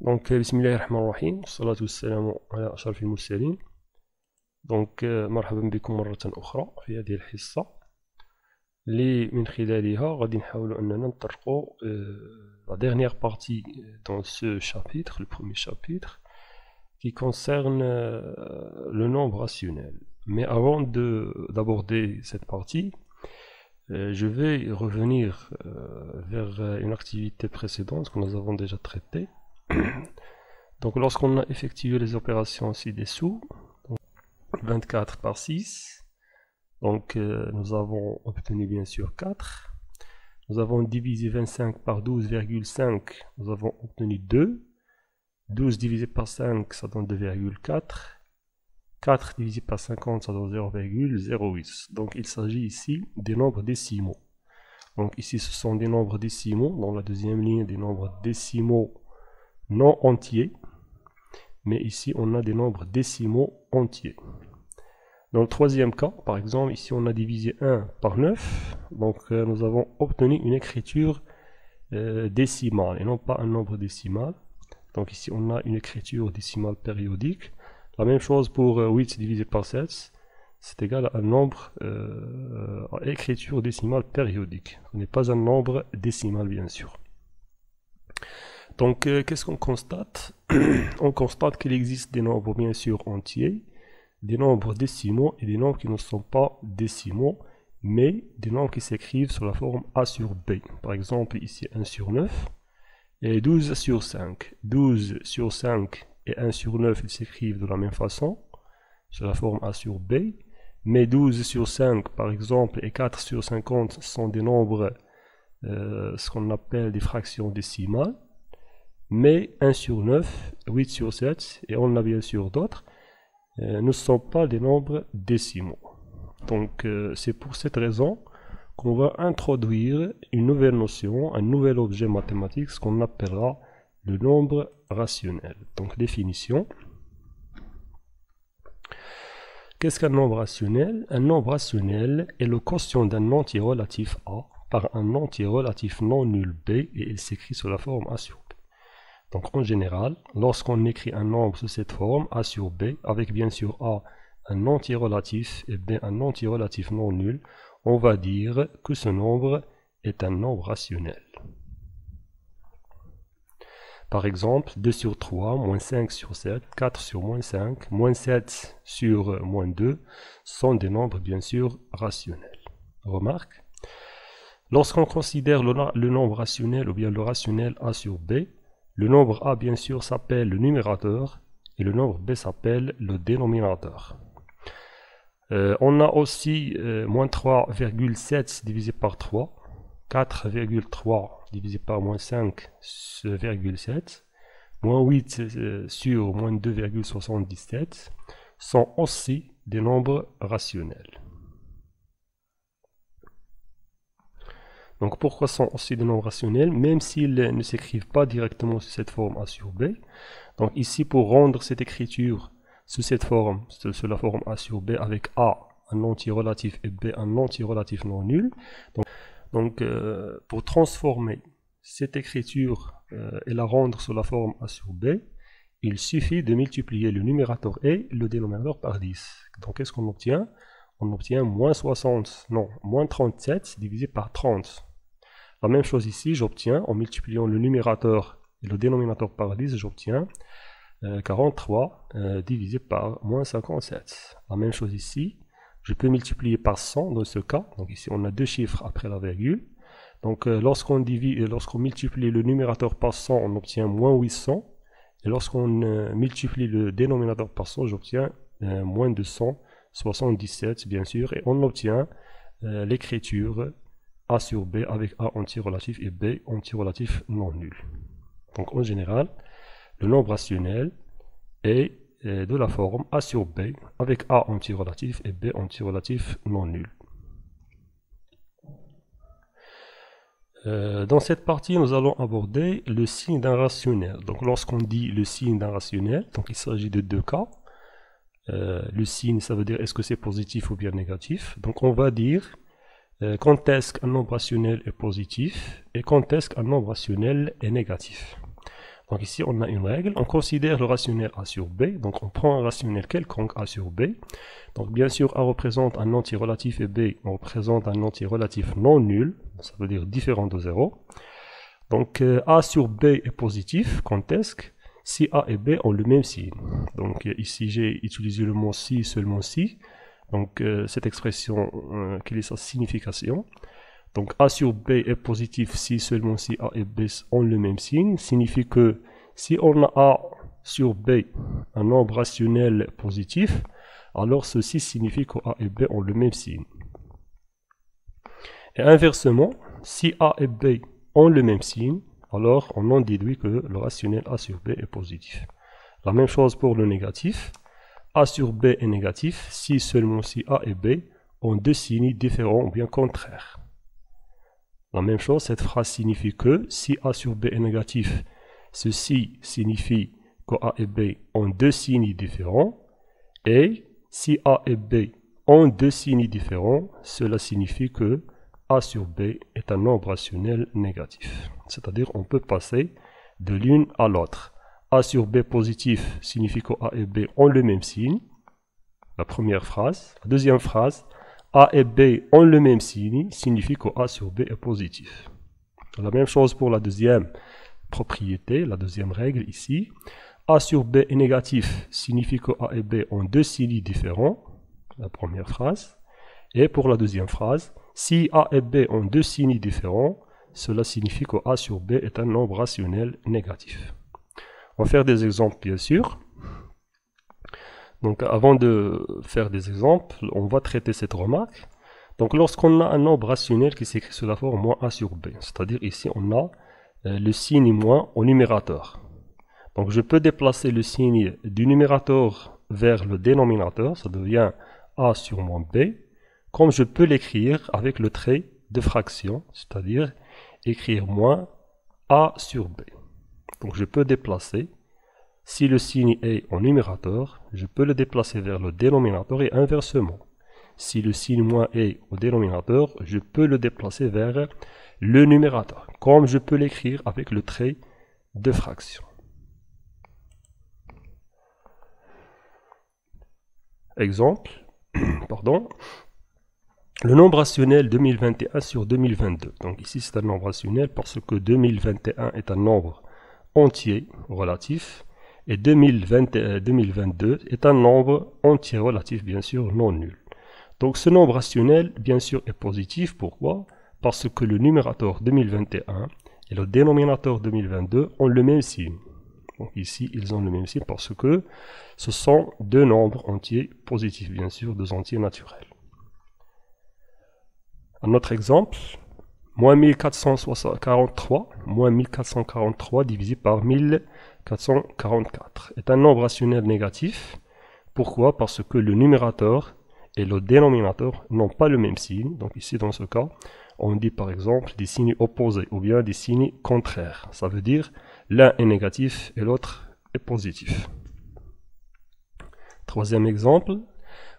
دونك بسم الله الرحمن الرحيم والصلاة والسلام على أشرف المرسلين دونك مرحبا بكم مرة أخرى في هذه الحصة اللي من خلالها غادي نحاول أننا نطرقوا la dernière partie dans ce chapitre, le premier chapitre, qui concerne le nombre rationnel. Mais avant d'aborder cette partie, je vais revenir vers une activité précédente que nous avons déjà traitée, donc lorsqu'on a effectué les opérations ci-dessous, 24 par 6, donc euh, nous avons obtenu bien sûr 4. Nous avons divisé 25 par 12,5, nous avons obtenu 2. 12 divisé par 5, ça donne 2,4. 4 divisé par 50, ça donne 0,08. Donc il s'agit ici des nombres décimaux. Donc ici ce sont des nombres décimaux, dans la deuxième ligne des nombres décimaux non entiers, mais ici on a des nombres décimaux entiers. Dans le troisième cas, par exemple, ici on a divisé 1 par 9, donc euh, nous avons obtenu une écriture euh, décimale et non pas un nombre décimal. Donc ici on a une écriture décimale périodique. La même chose pour 8 euh, divisé par 7, c'est égal à un nombre à écriture décimale périodique. Ce n'est pas un nombre décimal bien sûr. Donc, euh, qu'est-ce qu'on constate? On constate qu'il existe des nombres bien sûr entiers, des nombres décimaux et des nombres qui ne sont pas décimaux, mais des nombres qui s'écrivent sur la forme A sur B. Par exemple, ici 1 sur 9 et 12 sur 5. 12 sur 5 et 1 sur 9, ils s'écrivent de la même façon, sur la forme A sur B. Mais 12 sur 5, par exemple, et 4 sur 50 sont des nombres, euh, ce qu'on appelle des fractions décimales mais 1 sur 9, 8 sur 7, et on a bien sûr d'autres, euh, ne sont pas des nombres décimaux. Donc euh, c'est pour cette raison qu'on va introduire une nouvelle notion, un nouvel objet mathématique, ce qu'on appellera le nombre rationnel. Donc définition. Qu'est-ce qu'un nombre rationnel? Un nombre rationnel est le quotient d'un entier relatif A par un entier relatif non nul B et il s'écrit sous la forme A sur donc en général, lorsqu'on écrit un nombre sous cette forme, A sur B, avec bien sûr A un entier relatif et B un entier relatif non nul, on va dire que ce nombre est un nombre rationnel. Par exemple, 2 sur 3, moins 5 sur 7, 4 sur moins 5, moins 7 sur moins 2 sont des nombres bien sûr rationnels. Remarque, lorsqu'on considère le, le nombre rationnel ou bien le rationnel A sur B, le nombre A, bien sûr, s'appelle le numérateur et le nombre B s'appelle le dénominateur. Euh, on a aussi euh, moins 3,7 divisé par 3, 4,3 divisé par moins 5,7, moins 8 euh, sur moins 2,77 sont aussi des nombres rationnels. Donc pourquoi sont aussi des nombres rationnels, même s'ils ne s'écrivent pas directement sous cette forme A sur B? Donc ici, pour rendre cette écriture sous cette forme, sous la forme A sur B, avec A un entier relatif et B un entier relatif non nul. Donc, euh, pour transformer cette écriture euh, et la rendre sous la forme A sur B, il suffit de multiplier le numérateur et le dénominateur par 10. Donc qu'est-ce qu'on obtient? On obtient moins 60, non, moins 37 divisé par 30. La même chose ici, j'obtiens, en multipliant le numérateur et le dénominateur par 10, j'obtiens 43 euh, euh, divisé par moins 57. La même chose ici, je peux multiplier par 100 dans ce cas. Donc ici, on a deux chiffres après la virgule. Donc euh, lorsqu'on lorsqu'on multiplie le numérateur par 100, on obtient moins 800. Et lorsqu'on multiplie le dénominateur par 100, j'obtiens moins 277, bien sûr. Et on obtient l'écriture a sur B avec A anti-relatif et B anti-relatif non nul. Donc en général, le nombre rationnel est de la forme A sur B avec A anti-relatif et B anti-relatif non nul. Euh, dans cette partie, nous allons aborder le signe d'un rationnel. Donc lorsqu'on dit le signe d'un rationnel, donc il s'agit de deux cas. Euh, le signe, ça veut dire est-ce que c'est positif ou bien négatif. Donc on va dire euh, quand est-ce qu'un nombre rationnel est positif et quand est-ce qu'un nombre rationnel est négatif? Donc ici, on a une règle. On considère le rationnel A sur B. Donc on prend un rationnel quelconque A sur B. Donc bien sûr, A représente un entier relatif et B représente un entier relatif non nul. Ça veut dire différent de 0. Donc euh, A sur B est positif quand est-ce si A et B ont le même signe? Donc ici, j'ai utilisé le mot si, seulement si. Donc euh, cette expression, euh, quelle est sa signification? Donc A sur B est positif si seulement si A et B ont le même signe, signifie que si on a A sur B un nombre rationnel positif, alors ceci signifie que A et B ont le même signe. Et inversement, si A et B ont le même signe, alors on en déduit que le rationnel A sur B est positif. La même chose pour le négatif. A sur B est négatif si seulement si A et B ont deux signes différents ou bien contraires. La même chose, cette phrase signifie que si A sur B est négatif, ceci signifie que A et B ont deux signes différents. Et si A et B ont deux signes différents, cela signifie que A sur B est un nombre rationnel négatif. C'est-à-dire on peut passer de l'une à l'autre. A sur B positif signifie que A et B ont le même signe. La première phrase. La deuxième phrase, a et B ont le même signe, signifie que A sur B est positif. La même chose pour la deuxième propriété, la deuxième règle ici. A sur B est négatif, signifie que A et B ont deux signes différents, la première phrase. Et pour la deuxième phrase, si A et B ont deux signes différents, cela signifie que A sur B est un nombre rationnel négatif. On va faire des exemples bien sûr. Donc avant de faire des exemples, on va traiter cette remarque. Donc lorsqu'on a un nombre rationnel qui s'écrit sous la forme moins a sur b, c'est-à-dire ici on a euh, le signe moins au numérateur. Donc je peux déplacer le signe du numérateur vers le dénominateur, ça devient a sur moins b, comme je peux l'écrire avec le trait de fraction, c'est-à-dire écrire moins a sur b. Donc je peux déplacer si le signe est en numérateur, je peux le déplacer vers le dénominateur et inversement. Si le signe moins est au dénominateur, je peux le déplacer vers le numérateur, comme je peux l'écrire avec le trait de fraction. Exemple, pardon, le nombre rationnel 2021 sur 2022. Donc ici c'est un nombre rationnel parce que 2021 est un nombre entier relatif et 2022 euh, est un nombre entier relatif, bien sûr, non nul. Donc ce nombre rationnel, bien sûr, est positif. Pourquoi? Parce que le numérateur 2021 et le dénominateur 2022 ont le même signe. Donc ici, ils ont le même signe parce que ce sont deux nombres entiers positifs, bien sûr, deux entiers naturels. Un autre exemple, moins 1443, moins 1443 divisé par 1000 444 est un nombre rationnel négatif. Pourquoi? Parce que le numérateur et le dénominateur n'ont pas le même signe. Donc ici, dans ce cas, on dit par exemple des signes opposés ou bien des signes contraires. Ça veut dire l'un est négatif et l'autre est positif. Troisième exemple,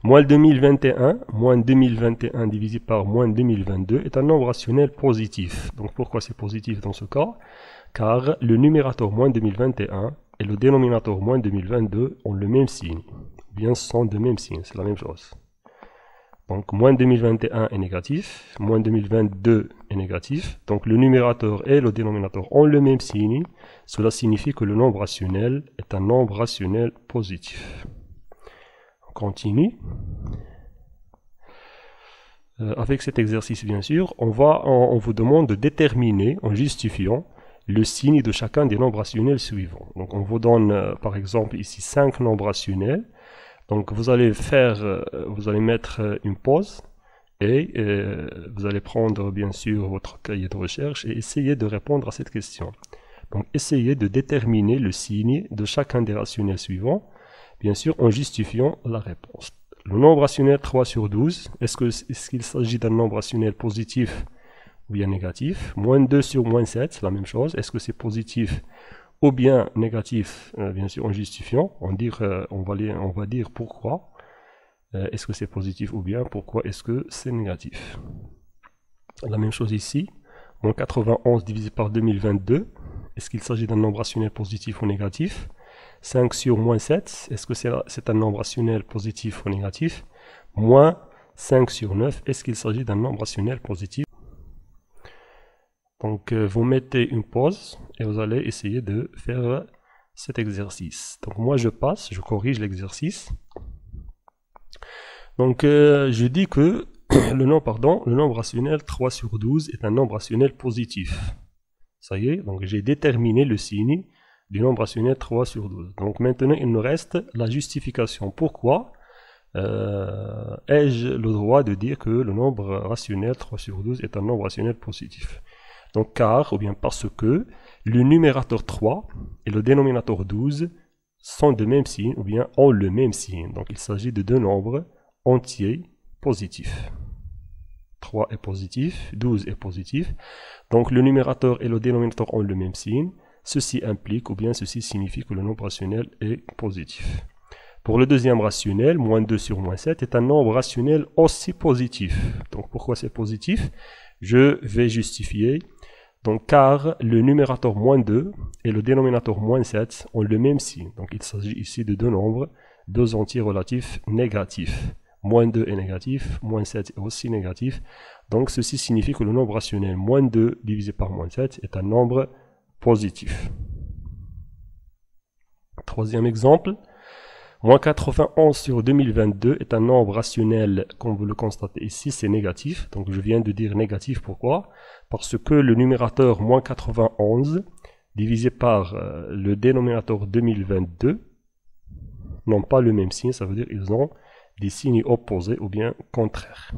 moins 2021, moins 2021 divisé par moins 2022 est un nombre rationnel positif. Donc pourquoi c'est positif dans ce cas? Car le numérateur moins 2021 et le dénominateur moins 2022 ont le même signe. Bien sont de même signe, c'est la même chose. Donc moins 2021 est négatif, moins 2022 est négatif. Donc le numérateur et le dénominateur ont le même signe. Cela signifie que le nombre rationnel est un nombre rationnel positif. On continue. Euh, avec cet exercice, bien sûr, on, va, on vous demande de déterminer, en justifiant, le signe de chacun des nombres rationnels suivants. Donc on vous donne euh, par exemple ici 5 nombres rationnels. Donc vous allez faire, euh, vous allez mettre une pause et vous allez prendre bien sûr votre cahier de recherche et essayer de répondre à cette question. Donc essayez de déterminer le signe de chacun des rationnels suivants, bien sûr en justifiant la réponse. Le nombre rationnel 3 sur 12, est-ce qu'il s'agit d'un nombre rationnel positif ou bien négatif? Moins 2 sur moins 7, c'est la même chose. Est-ce que c'est positif ou bien négatif? Euh, Bien sûr, en justifiant, on, euh, va, dire pourquoi. Euh, est-ce que c'est positif ou bien pourquoi est-ce que c'est négatif? La même chose ici. Moins 91 divisé par 2022. est-ce qu'il s'agit d'un nombre rationnel positif ou négatif? 5 sur moins 7, est-ce que c'est un nombre rationnel positif ou négatif? Moins 5 sur 9, est-ce qu'il s'agit d'un nombre rationnel positif? Donc euh, vous mettez une pause et vous allez essayer de faire cet exercice. Donc moi je passe, je corrige l'exercice. Donc euh, je dis que le nombre, rationnel 3 sur 12 est un nombre rationnel positif. Ça y est, donc j'ai déterminé le signe du nombre rationnel 3 sur 12. Donc maintenant il nous reste la justification. Pourquoi euh, ai-je le droit de dire que le nombre rationnel 3 sur 12 est un nombre rationnel positif? Donc car, ou bien parce que, le numérateur 3 et le dénominateur 12 sont de même signe, ou bien ont le même signe. Donc il s'agit de deux nombres entiers positifs. 3 est positif, 12 est positif. Donc le numérateur et le dénominateur ont le même signe. Ceci implique, ou bien ceci signifie que le nombre rationnel est positif. Pour le deuxième rationnel, moins 2 sur moins 7 est un nombre rationnel aussi positif. Donc pourquoi c'est positif? Je vais justifier. Donc car le numérateur moins 2 et le dénominateur moins 7 ont le même signe. Donc il s'agit ici de deux nombres, deux entiers relatifs négatifs. Moins 2 est négatif, moins 7 est aussi négatif. Donc ceci signifie que le nombre rationnel moins 2 divisé par moins 7 est un nombre positif. Troisième exemple, Moins 91 sur 2022 est un nombre rationnel, comme vous le constatez ici, c'est négatif. Donc je viens de dire négatif, pourquoi? Parce que le numérateur moins 91 divisé par euh, le dénominateur 2022 n'ont pas le même signe, ça veut dire qu'ils ont des signes opposés ou bien contraires.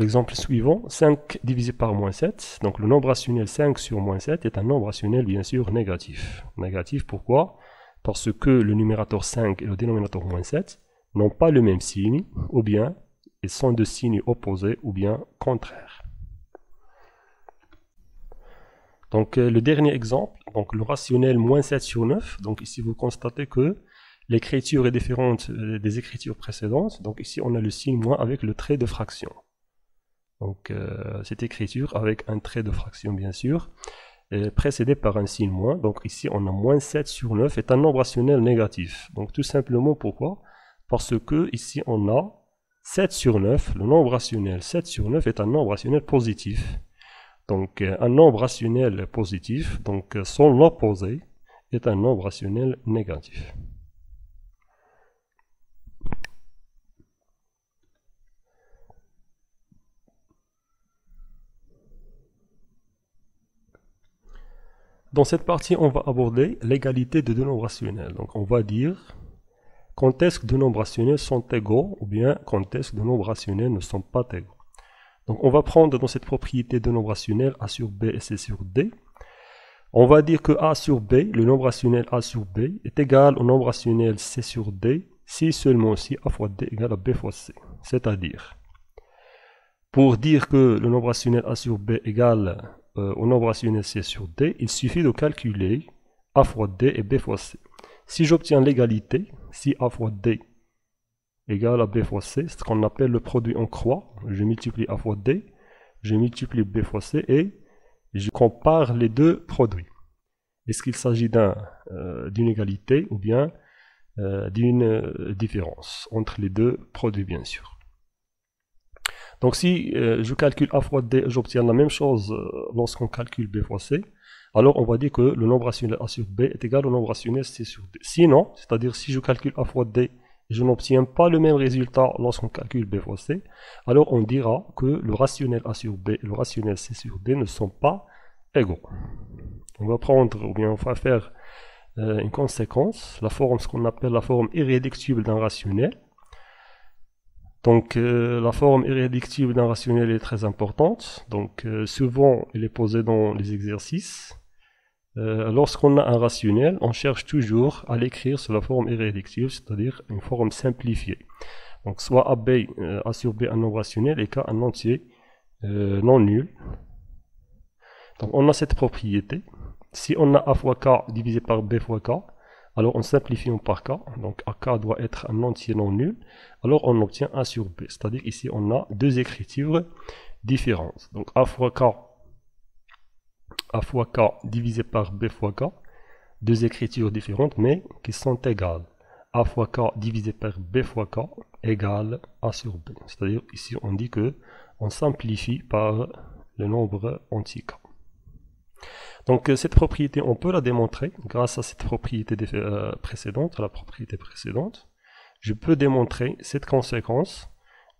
L'exemple suivant, 5 divisé par moins 7. Donc le nombre rationnel 5 sur moins 7 est un nombre rationnel bien sûr négatif. Négatif pourquoi? Parce que le numérateur 5 et le dénominateur moins 7 n'ont pas le même signe, ou bien ils sont de signes opposés ou bien contraires. Donc euh, le dernier exemple, donc le rationnel moins 7 sur 9. Donc ici vous constatez que l'écriture est différente euh, des écritures précédentes. Donc ici on a le signe moins avec le trait de fraction. Donc euh, cette écriture avec un trait de fraction bien sûr, précédé par un signe moins. Donc ici on a moins 7 sur 9 est un nombre rationnel négatif. Donc tout simplement pourquoi? Parce que ici on a 7 sur 9, le nombre rationnel 7 sur 9 est un nombre rationnel positif. Donc euh, un nombre rationnel positif, donc son opposé est un nombre rationnel négatif. Dans cette partie, on va aborder l'égalité de deux nombres rationnels. Donc on va dire quand est-ce que deux nombres rationnels sont égaux ou bien quand est-ce que deux nombres rationnels ne sont pas égaux. Donc on va prendre dans cette propriété de nombres rationnels A sur B et C sur D. On va dire que A sur B, le nombre rationnel A sur B, est égal au nombre rationnel C sur D si seulement si A fois D égale à B fois C. C'est-à-dire, pour dire que le nombre rationnel A sur B égale euh, au nombre rationnel C sur D, il suffit de calculer A fois D et B fois C. Si j'obtiens l'égalité, si A fois D égale à B fois C, c'est ce qu'on appelle le produit en croix, je multiplie A fois D, je multiplie B fois C et je compare les deux produits. Est-ce qu'il s'agit euh, d'une égalité ou bien euh, d'une différence entre les deux produits bien sûr? Donc si euh, je calcule A fois D, j'obtiens la même chose euh, lorsqu'on calcule B fois C, alors on va dire que le nombre rationnel A sur B est égal au nombre rationnel C sur D. Sinon, c'est-à-dire si je calcule A fois D et je n'obtiens pas le même résultat lorsqu'on calcule B fois C, alors on dira que le rationnel A sur B et le rationnel C sur D ne sont pas égaux. On va prendre, ou bien on va faire euh, une conséquence, la forme, ce qu'on appelle la forme irréductible d'un rationnel. Donc euh, la forme irréductible d'un rationnel est très importante. Donc euh, souvent elle est posée dans les exercices. Euh, lorsqu'on a un rationnel, on cherche toujours à l'écrire sous la forme irréductible, c'est-à-dire une forme simplifiée. Donc soit AB, A sur B un nombre rationnel et K un entier non nul. Donc on a cette propriété. Si on a A fois K divisé par B fois K, alors en simplifiant par K, donc AK doit être un entier non nul, alors on obtient A sur B. C'est-à-dire ici on a deux écritures différentes. Donc A fois K A fois K divisé par B fois K, deux écritures différentes mais qui sont égales. A fois K divisé par B fois K égale A sur B. C'est-à-dire ici on dit que on simplifie par le nombre entier K. Donc euh, cette propriété, on peut la démontrer grâce à cette propriété euh, précédente, à la propriété précédente. Je peux démontrer cette conséquence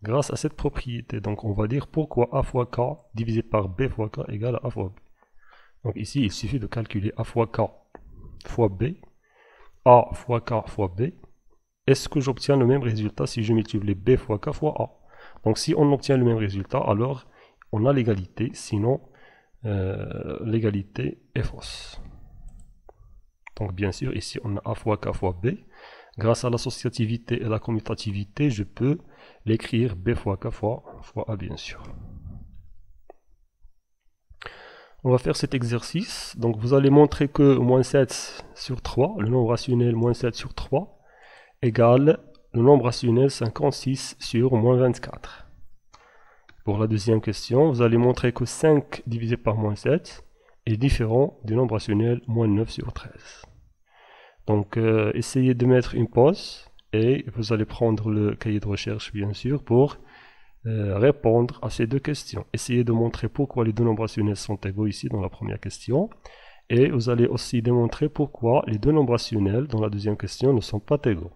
grâce à cette propriété. Donc on va dire pourquoi a fois k divisé par b fois k égale à a fois b. Donc ici, il suffit de calculer a fois k fois b, a fois k fois b. Est-ce que j'obtiens le même résultat si je multiplie b fois k fois a? Donc si on obtient le même résultat, alors on a l'égalité, sinon euh, l'égalité est fausse. Donc bien sûr, ici on a a fois k fois b. Grâce à l'associativité et la commutativité, je peux l'écrire b fois k fois, fois a bien sûr. On va faire cet exercice. Donc vous allez montrer que moins 7 sur 3, le nombre rationnel moins 7 sur 3, égale le nombre rationnel 56 sur moins 24. Pour la deuxième question, vous allez montrer que 5 divisé par moins 7 est différent du nombre rationnel moins 9 sur 13. Donc euh, essayez de mettre une pause et vous allez prendre le cahier de recherche bien sûr pour euh, répondre à ces deux questions. Essayez de montrer pourquoi les deux nombres rationnels sont égaux ici dans la première question et vous allez aussi démontrer pourquoi les deux nombres rationnels dans la deuxième question ne sont pas égaux.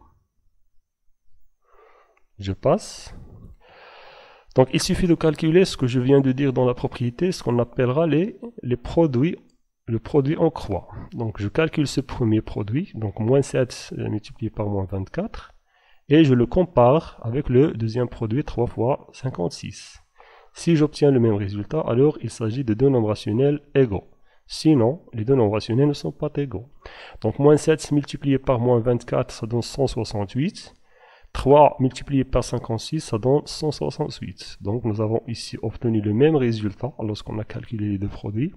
Je passe. Donc il suffit de calculer ce que je viens de dire dans la propriété, ce qu'on appellera les, les produits, le produit en croix. Donc je calcule ce premier produit, donc moins 7 euh, multiplié par moins 24, et je le compare avec le deuxième produit 3 fois 56. Si j'obtiens le même résultat, alors il s'agit de deux nombres rationnels égaux. Sinon, les deux nombres rationnels ne sont pas égaux. Donc moins 7 multiplié par moins 24, ça donne 168. 3 multiplié par 56, ça donne 168. Donc nous avons ici obtenu le même résultat lorsqu'on a calculé les deux produits.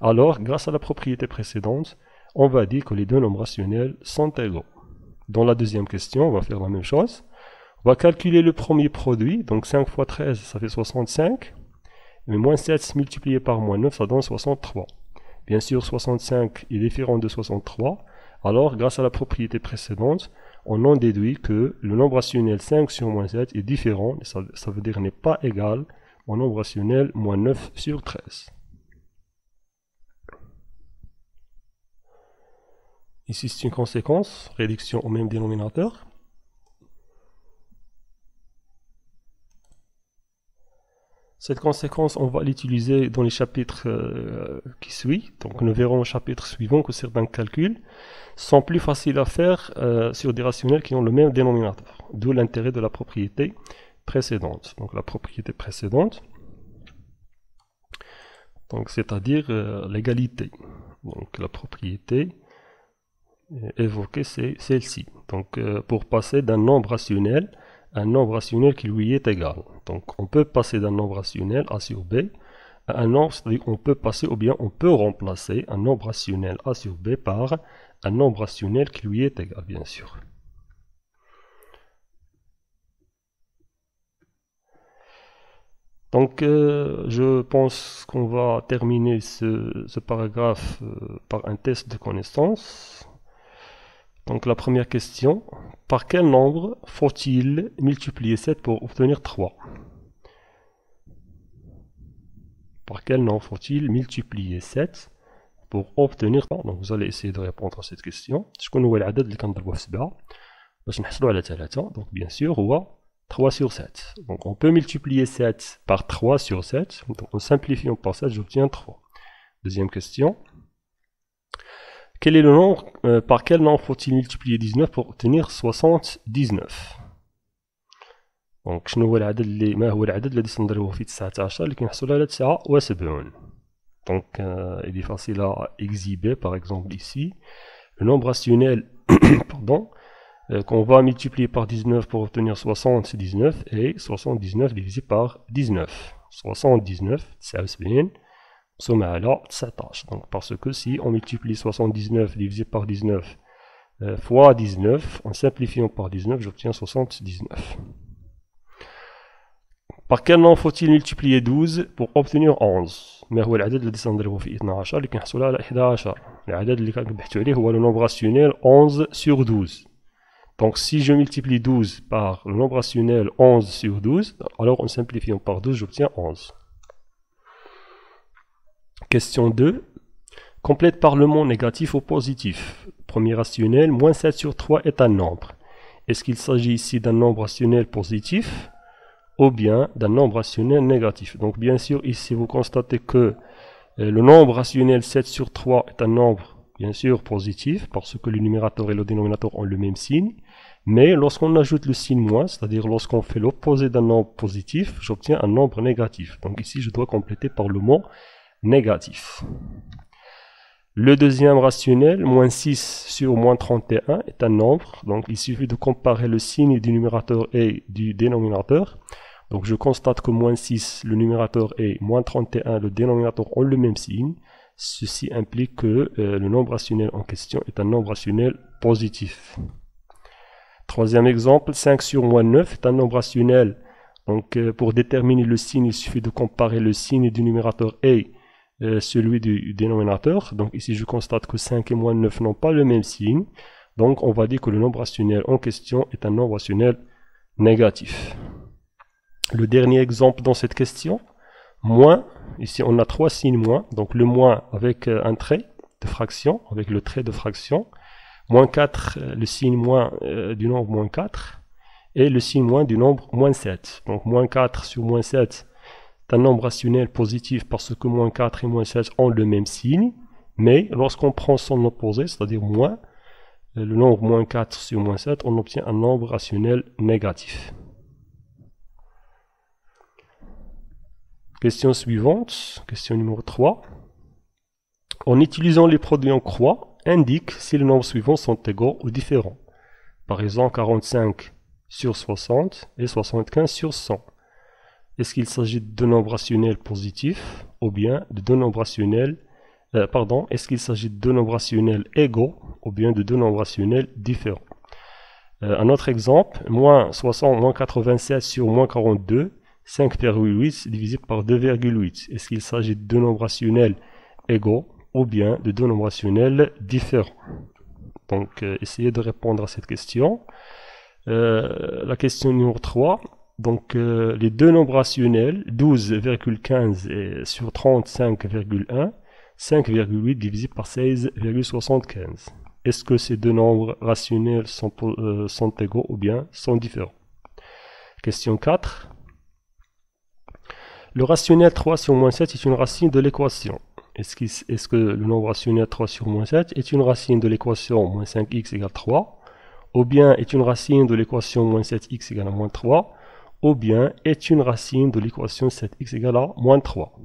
Alors, grâce à la propriété précédente, on va dire que les deux nombres rationnels sont égaux. Dans la deuxième question, on va faire la même chose. On va calculer le premier produit, donc 5 fois 13, ça fait 65. Mais moins 7 multiplié par moins 9, ça donne 63. Bien sûr, 65 est différent de 63. Alors, grâce à la propriété précédente, on en déduit que le nombre rationnel 5 sur moins 7 est différent, ça, veut dire n'est pas égal au nombre rationnel moins 9 sur 13. Ici, c'est une conséquence, réduction au même dénominateur. Cette conséquence, on va l'utiliser dans les chapitres euh, qui suivent. Donc nous verrons au chapitre suivant que certains calculs sont plus faciles à faire euh, sur des rationnels qui ont le même dénominateur. D'où l'intérêt de la propriété précédente. Donc la propriété précédente, c'est-à-dire euh, l'égalité. Donc la propriété évoquée, c'est celle-ci. Donc pour passer d'un nombre rationnel un nombre rationnel qui lui est égal. Donc on peut passer d'un nombre rationnel A sur B à un nombre, c'est-à-dire on peut passer ou bien on peut remplacer un nombre rationnel A sur B par un nombre rationnel qui lui est égal, bien sûr. Donc euh, je pense qu'on va terminer ce, paragraphe euh, par un test de connaissance. Donc la première question, par quel nombre faut-il multiplier 7 pour obtenir 3 Par quel nombre faut-il multiplier 7 pour obtenir 3 Donc vous allez essayer de répondre à cette question. شكون هو العدد اللي كنضربوه في 7 باش نحصلوا على 3 Donc bien sûr هو 3 sur 7. Donc on peut multiplier 7 par 3 sur 7. Donc en simplifiant par 7, j'obtiens 3. Deuxième question. Quel est le nombre, euh, par quel nombre faut-il multiplier 19 pour obtenir 79 Donc, شنو هو العدد اللي ما هو العدد الذي سنضربه في 19 اللي كنحصلوا على 79 Donc, euh, il est facile à exhiber, par exemple ici. Le nombre rationnel, pardon, euh, qu'on va multiplier par 19 pour obtenir 60, c'est 19, et 79 divisé par 19. 79, c'est 79 sommes à 19. Donc, parce que si on multiplie 79 divisé par 19 euh, fois 19, en simplifiant par 19, j'obtiens 79. Par quel nombre faut-il multiplier 12 pour obtenir 11 ما هو العدد الذي سنضربه في 12 لكي نحصل على 11 العدد اللي كنبحثوا عليه هو le nombre rationnel 11 sur 12 donc si je multiplie 12 par le nombre rationnel 11 sur 12 alors en simplifiant par 12 j'obtiens 11 question 2 complète par le mot négatif ou positif premier rationnel moins 7 sur 3 est un nombre est-ce qu'il s'agit ici d'un nombre rationnel positif ou bien d'un nombre rationnel négatif? Donc bien sûr, ici vous constatez que euh, le nombre rationnel 7 sur 3 est un nombre bien sûr positif parce que le numérateur et le dénominateur ont le même signe. Mais lorsqu'on ajoute le signe moins, c'est-à-dire lorsqu'on fait l'opposé d'un nombre positif, j'obtiens un nombre négatif. Donc ici, je dois compléter par le mot négatif. Le deuxième rationnel, moins 6 sur moins 31, est un nombre. Donc il suffit de comparer le signe du numérateur et du dénominateur. Donc je constate que moins 6, le numérateur et moins 31, le dénominateur ont le même signe. Ceci implique que euh, le nombre rationnel en question est un nombre rationnel positif. Troisième exemple, 5 sur moins 9 est un nombre rationnel. Donc euh, pour déterminer le signe, il suffit de comparer le signe du numérateur et euh, celui du dénominateur. Donc ici je constate que 5 et moins 9 n'ont pas le même signe. Donc on va dire que le nombre rationnel en question est un nombre rationnel négatif. Le dernier exemple dans cette question, moins, ici on a trois signes moins, donc le moins avec euh, un trait de fraction, avec le trait de fraction, moins 4, euh, le signe moins du nombre moins 4, et le signe moins du nombre moins 7. Donc moins 4 sur moins 7 c'est un nombre rationnel positif parce que moins 4 et moins 7 ont le même signe, mais lorsqu'on prend son opposé, c'est-à-dire moins, le nombre moins 4 sur moins 7, on obtient un nombre rationnel négatif. Question suivante, question numéro 3. En utilisant les produits en croix, indique si les nombres suivants sont égaux ou différents. Par exemple, 45 sur 60 et 75 sur 100. Est-ce qu'il s'agit de deux nombres rationnels positifs ou bien de deux nombres rationnels euh, pardon, est-ce qu'il s'agit de deux nombres rationnels égaux ou bien de deux nombres rationnels différents euh, Un autre exemple, moins 60, moins 87 sur moins 42 5,8 divisé par 2,8. Est-ce qu'il s'agit de deux nombres rationnels égaux ou bien de deux nombres rationnels différents Donc, euh, essayez de répondre à cette question. La question numéro 3. Donc, euh, les deux nombres rationnels, 12,15 sur 35,1, 5,8 divisé par 16,75. Est-ce que ces deux nombres rationnels sont, sont égaux ou bien sont différents? Question 4. Le rationnel 3 sur moins 7 est une racine de l'équation. Est-ce que le nombre rationnel 3 sur moins 7 est une racine de l'équation moins 5x égale 3 Ou bien est une racine de l'équation moins 7x égale moins 3 Ou bien est une racine de l'équation 7x égale à moins 3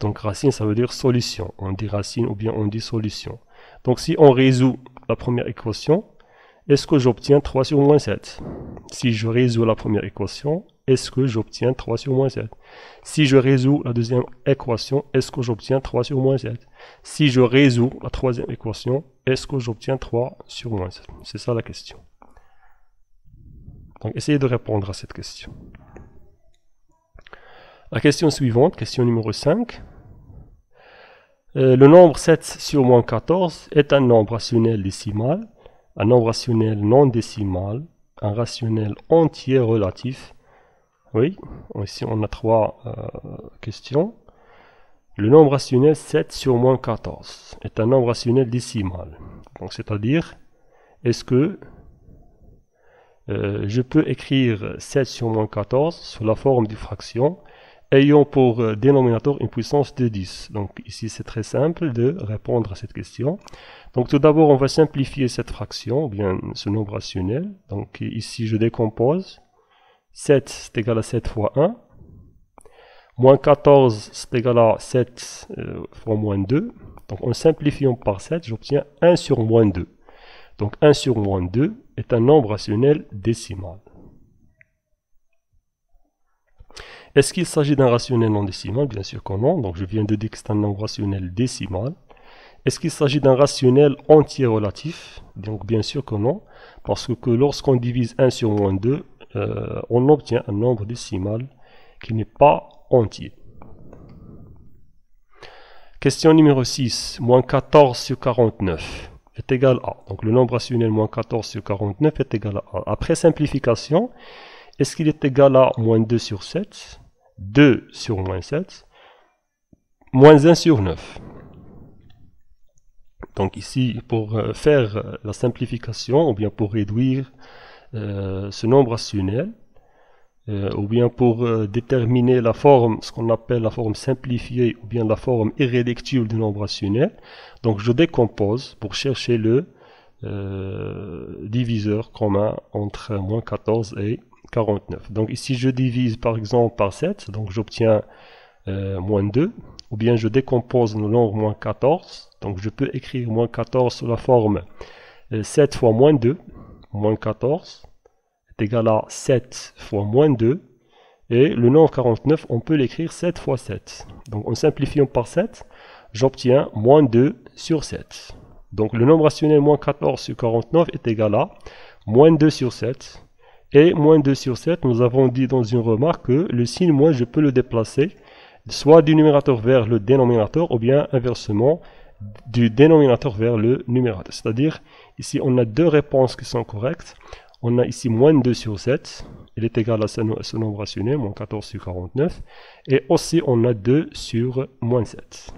Donc racine ça veut dire solution. On dit racine ou bien on dit solution. Donc si on résout la première équation, est-ce que j'obtiens 3 sur moins 7 Si je résous la première équation, est-ce que j'obtiens 3 sur moins 7 Si je résous la deuxième équation, est-ce que j'obtiens 3 sur moins 7 Si je résous la troisième équation, est-ce que j'obtiens 3 sur moins 7 C'est ça la question. Donc essayez de répondre à cette question. La question suivante, question numéro 5. Euh, le nombre 7 sur moins 14 est un nombre rationnel décimal, un nombre rationnel non décimal, un rationnel entier relatif oui, ici on a trois euh, questions. Le nombre rationnel 7 sur moins 14 est un nombre rationnel décimal. Donc c'est-à-dire, est-ce que euh, je peux écrire 7 sur moins 14 sous la forme d'une fraction ayant pour euh, dénominateur une puissance de 10. Donc ici c'est très simple de répondre à cette question. Donc tout d'abord on va simplifier cette fraction, ou bien ce nombre rationnel. Donc ici je décompose 7 c'est égal à 7 fois 1. Moins 14 c'est égal à 7 euh, fois moins 2. Donc en simplifiant par 7, j'obtiens 1 sur moins 2. Donc 1 sur moins 2 est un nombre rationnel décimal. Est-ce qu'il s'agit d'un rationnel non décimal? Bien sûr que non. Donc je viens de dire que c'est un nombre rationnel décimal. Est-ce qu'il s'agit d'un rationnel entier relatif? Donc bien sûr que non. Parce que lorsqu'on divise 1 sur moins 2, euh, on obtient un nombre décimal qui n'est pas entier. Question numéro 6. Moins 14 sur 49 est égal à. Donc le nombre rationnel moins 14 sur 49 est égal à Après simplification, est-ce qu'il est égal à moins 2 sur 7 2 sur moins 7 moins 1 sur 9 donc ici, pour euh, faire euh, la simplification, ou bien pour réduire euh, ce nombre rationnel, ou bien pour déterminer la forme, ce qu'on appelle la forme simplifiée, ou bien la forme irréductible du nombre rationnel, donc je décompose pour chercher le diviseur commun entre moins 14 et 49. Donc ici, je divise par exemple par 7, donc j'obtiens moins 2, ou bien je décompose le nombre moins 14, donc je peux écrire moins 14 sous la forme 7 euh, fois moins 2, moins 14 est égal à 7 fois moins 2, et le nombre 49, on peut l'écrire 7 fois 7. Donc en simplifiant par 7, j'obtiens moins 2 sur 7. Donc le nombre rationnel moins 14 sur 49 est égal à moins 2 sur 7. Et moins 2 sur 7, nous avons dit dans une remarque que le signe moins, je peux le déplacer soit du numérateur vers le dénominateur ou bien inversement du dénominateur vers le numérateur. C'est-à-dire, ici, on a deux réponses qui sont correctes. On a ici moins 2 sur 7, il est égal à ce, nombre rationnel, moins 14 sur 49. Et aussi, on a 2 sur moins 7.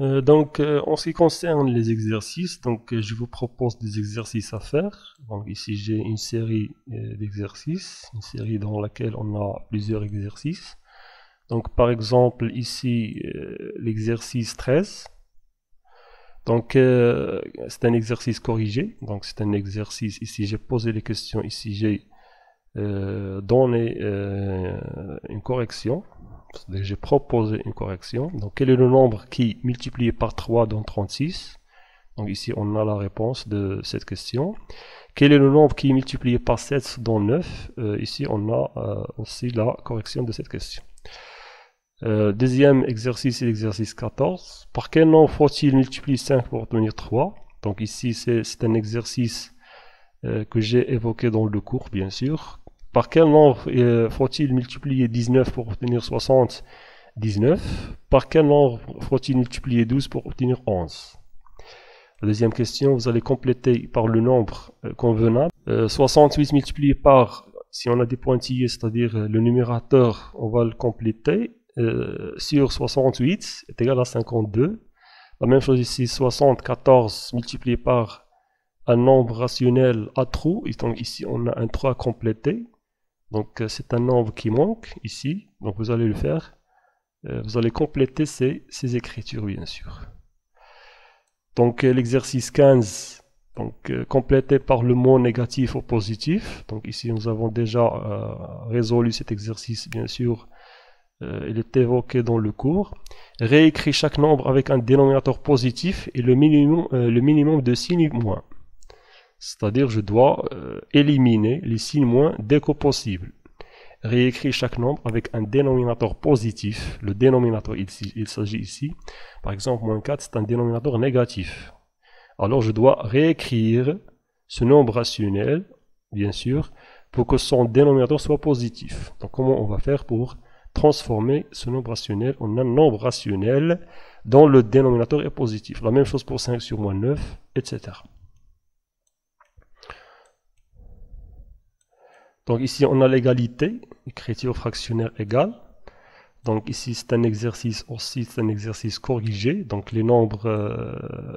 Euh, donc, euh, en ce qui concerne les exercices, donc je vous propose des exercices à faire. Donc ici, j'ai une série euh, d'exercices, une série dans laquelle on a plusieurs exercices. Donc par exemple ici euh, l'exercice 13. Donc euh, c'est un exercice corrigé. Donc c'est un exercice ici j'ai posé les questions ici j'ai euh, donné une correction. J'ai proposé une correction. Donc quel est le nombre qui multiplié par 3 donne 36 Donc ici on a la réponse de cette question. Quel est le nombre qui multiplié par 7 donne 9 Ici on a aussi la correction de cette question. Euh, deuxième exercice, l'exercice 14. Par quel nombre faut-il multiplier 5 pour obtenir 3 Donc ici, c'est un exercice euh, que j'ai évoqué dans le cours, bien sûr. Par quel nombre euh, faut-il multiplier 19 pour obtenir 60 19. Par quel nombre faut-il multiplier 12 pour obtenir 11 La deuxième question, vous allez compléter par le nombre convenable. 68 multiplié par, si on a des pointillés, c'est-à-dire le numérateur, on va le compléter euh, sur 68 est égal à 52. La même chose ici, 74 multiplié par un nombre rationnel à trou. Donc ici, on a un 3 complété. Donc euh, c'est un nombre qui manque ici. Donc vous allez le faire. Euh, vous allez compléter ces, ces, écritures, bien sûr. Donc l'exercice 15, donc complété par le mot négatif ou positif. Donc ici, nous avons déjà résolu cet exercice, bien sûr, euh, il est évoqué dans le cours. Réécrit chaque nombre avec un dénominateur positif et le minimum, euh, le minimum de signes moins. C'est-à-dire je dois euh, éliminer les signes moins dès que possible. Réécrit chaque nombre avec un dénominateur positif. Le dénominateur, il s'agit ici, par exemple, moins 4, c'est un dénominateur négatif. Alors je dois réécrire ce nombre rationnel, bien sûr, pour que son dénominateur soit positif. Donc comment on va faire pour transformer ce nombre rationnel en un nombre rationnel dont le dénominateur est positif. La même chose pour 5 sur moins 9, etc. Donc ici on a l'égalité, écriture fractionnaire égale. Donc ici c'est un exercice aussi, c'est un exercice corrigé. Donc les nombres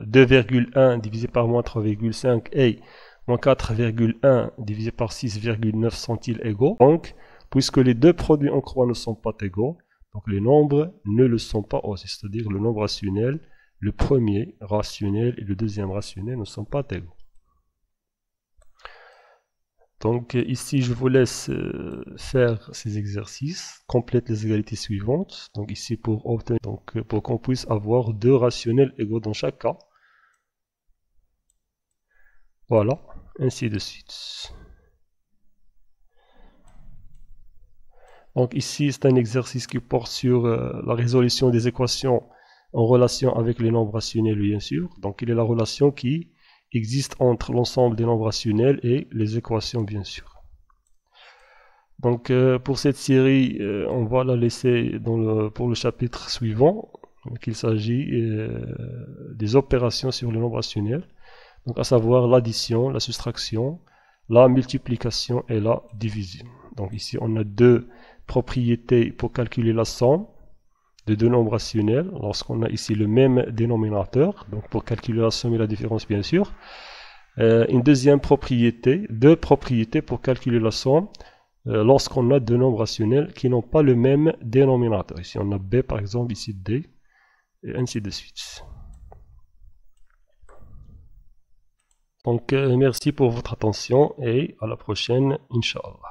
2,1 euh, divisé par moins 3,5 et moins 4,1 divisé par 6,9 sont-ils égaux? Donc puisque les deux produits en croix ne sont pas égaux, donc les nombres ne le sont pas aussi, c'est-à-dire le nombre rationnel, le premier rationnel et le deuxième rationnel ne sont pas égaux. Donc ici, je vous laisse euh, faire ces exercices, complète les égalités suivantes. Donc ici, pour obtenir, donc pour qu'on puisse avoir deux rationnels égaux dans chaque cas. Voilà, ainsi de suite. Donc ici, c'est un exercice qui porte sur euh, la résolution des équations en relation avec les nombres rationnels, bien sûr. Donc il est la relation qui, existe entre l'ensemble des nombres rationnels et les équations bien sûr. Donc euh, pour cette série, euh, on va la laisser pour le chapitre suivant. Donc il s'agit des opérations sur le nombre rationnel, donc à savoir l'addition, la soustraction, la multiplication et la division. Donc ici on a deux propriétés pour calculer la somme de deux nombres rationnels lorsqu'on a ici le même dénominateur, donc pour calculer la somme et la différence bien sûr. une deuxième propriété, deux propriétés pour calculer la somme euh, lorsqu'on a deux nombres rationnels qui n'ont pas le même dénominateur. Ici, on a b par exemple, ici d, et ainsi de suite. Donc, euh, merci pour votre attention et à la prochaine, Inch'Allah.